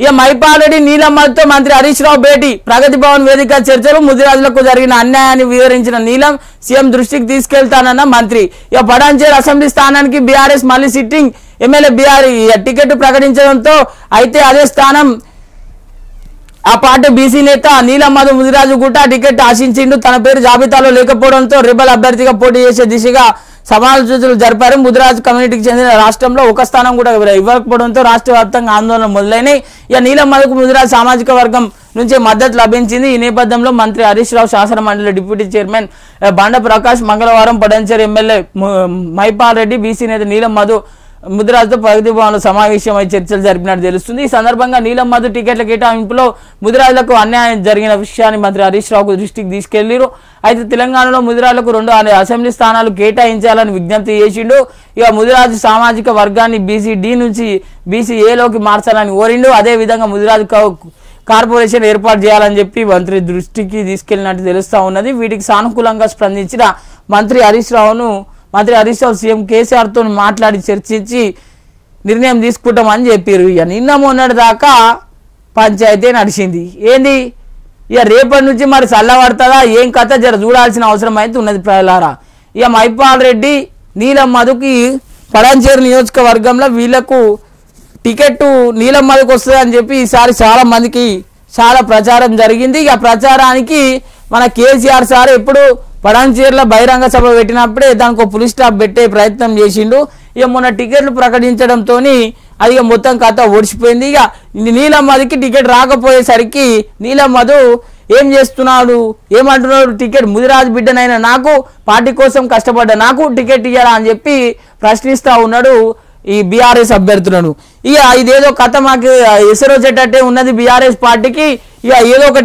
ఇక మైపాలరెడ్డి నీలమ్మతో మంత్రి హరీష్ రావు భేటీ. ప్రగతి భవన్ వేదిక చర్చలు ముదిరాజులకు జరిగిన అన్యాయాన్ని వివరించిన నీలం సీఎం దృష్టికి తీసుకెళ్తానన్న మంత్రి. ఇక పడాంచేరు అసెంబ్లీ స్థానానికి బీఆర్ఎస్ మళ్ళీ sitting. MLA B R ticket ప్రకటించడంతో అయితే అదే స్థానం. ఆ పార్టీ బీసీ నేత నీలమ్మధు ముదిరాజు గుట్ట టికెట్ ఆశించిండు. తన పేరు జాబితాలో లేకపోవడంతో రిబల్ అభ్యర్థిగా పోటీ చేసే దిశగా సమాలోచనలు జరిపారు. ముదిరాజ్ కమ్యూనిటీకి చెందిన రాష్ట్రంలో ఒక స్థానం కూడా ఇవ్వకపోవడంతో రాష్ట్ర వ్యాప్తంగా ఆందోళన మొదలైనాయి. ఇక మధుకు ముదురాజ్ సామాజిక వర్గం నుంచి మద్దతు లభించింది. ఈ నేపథ్యంలో మంత్రి హరీష్ రావు శాసనమండలి డిప్యూటీ చైర్మన్ బండ ప్రకాష్ మంగళవారం పడంచేరు ఎమ్మెల్యే మైపాల్ రెడ్డి బీసీ నేత నీలం మధు ముదిరాజుతో ప్రగతి భవన్లో సమావేశమై చర్చలు జరిపినట్టు తెలుస్తుంది. ఈ సందర్భంగా నీలం మధు టికెట్ల కేటాయింపులో ముదిరాజులకు అన్యాయం జరిగిన విషయాన్ని మంత్రి హరీష్ రావుకు దృష్టికి తీసుకెళ్ళిరు. అయితే తెలంగాణలో ముదిరాజులకు రెండు అసెంబ్లీ స్థానాలు కేటాయించాలని విజ్ఞప్తి చేసిండు. ఇక ముదిరాజు సామాజిక వర్గాన్ని బీసీ డి నుంచి బీసీ ఏలోకి మార్చాలని కోరిండు. అదే విధంగా ముదిరాజు కౌ- కార్పొరేషన్ ఏర్పాటు చేయాలని చెప్పి మంత్రి దృష్టికి తీసుకెళ్ళినట్టు తెలుస్తూ ఉన్నది. వీటికి సానుకూలంగా స్పందించిన మంత్రి హరీష్ రావును మంత్రి హరీష్ రావు సీఎం కేసీఆర్తో మాట్లాడి చర్చించి నిర్ణయం తీసుకుంటామని చెప్పారు. ఇక నిన్న మొన్నటి దాకా పంచాయతీ నడిచింది. ఏంది? ఇక రేపటి నుంచి మరి చల్లబడుతుందా? ఏం కథ? జర చూడాల్సిన అవసరం అయితే ఉన్నది ప్రజలారా. ఇక మైపాల్ రెడ్డి నీలం మధుకి పడంచేరు నియోజకవర్గంలో వీళ్ళకు టికెట్ నీలం మధుకు వస్తుంది అని చెప్పి ఈసారి చాలా మందికి చాలా ప్రచారం జరిగింది. ఇక ప్రచారానికి మన కేసీఆర్ సార్ ఎప్పుడు పడాన్చేర్ల బహిరంగ సభ పెట్టినప్పుడే దానికి పులి స్టాప్ పెట్టే ప్రయత్నం చేసిండు. ఇక మొన్న టికెట్లు ప్రకటించడంతో అది ఇక మొత్తం కథ ఓడిచిపోయింది ఇక నీలమ్మదికి టికెట్ రాకపోయేసరికి నీలమ్మదు ఏం చేస్తున్నాడు? ఏమంటున్నాడు? టికెట్ ముదిరాజు బిడ్డనైనా నాకు పార్టీ కోసం కష్టపడ్డ నాకు టికెట్ ఇయ్యారా అని చెప్పి ప్రశ్నిస్తా ఉన్నాడు ఈ బీఆర్ఎస్ అభ్యర్థులను. ఇక ఇదేదో కథ మాకు ఎసరొచ్చేటట్టే ఉన్నది బీఆర్ఎస్ పార్టీకి. ఇక ఏదో ఒక